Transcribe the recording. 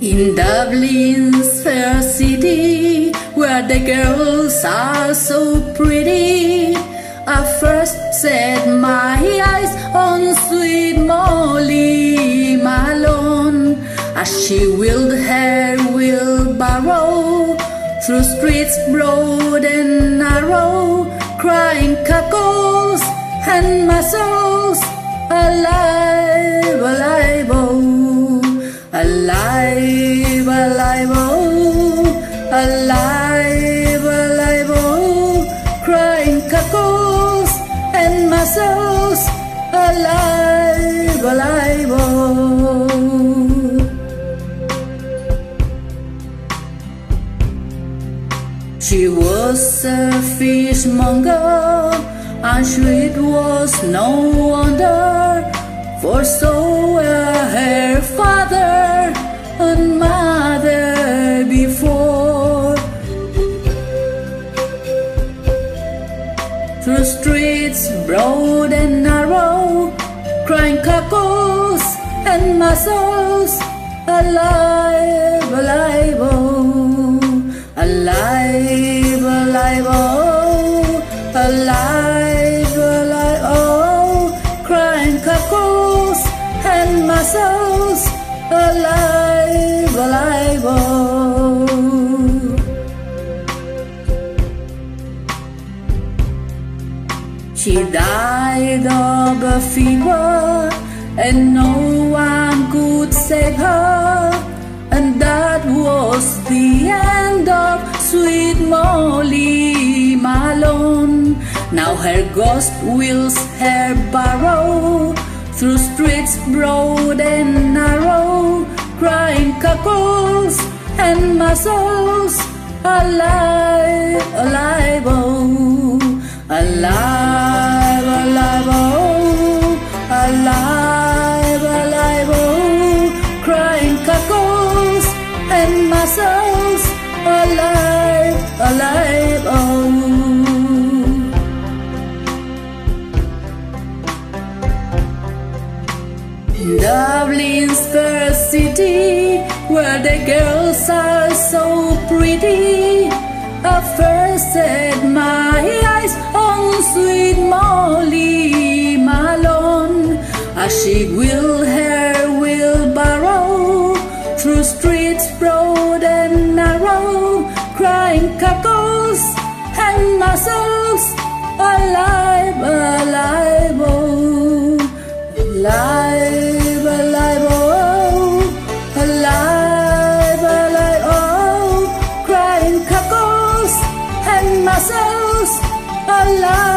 In Dublin's fair city, where the girls are so pretty, I first set my eyes on sweet Molly Malone as she wheeled her wheelbarrow through streets broad and narrow, crying cockles and mussels alive, alive, oh, crying cockles and mussels alive, alive, oh. She was a fishmonger, and sweet was no wonder, for so were her father and mother Through streets broad and narrow, crying cockles and mussels, alive, alive, oh, alive, alive, oh, alive, alive, oh, crying cockles and mussels, alive, alive, oh. She died of a fever, and no one could save her. And that was the end of sweet Molly Malone. Now her ghost wheels her barrow through streets broad and narrow, crying cockles and mussels alive, alive, oh, alive, mussels alive, alive, oh. Dublin's first city, where the girls are so pretty. I first set my eyes on sweet Molly Malone as she wheeled crying cockles and mussels. Alive, alive, oh, alive, alive, oh, alive, alive, oh, crying cockles and mussels. Alive.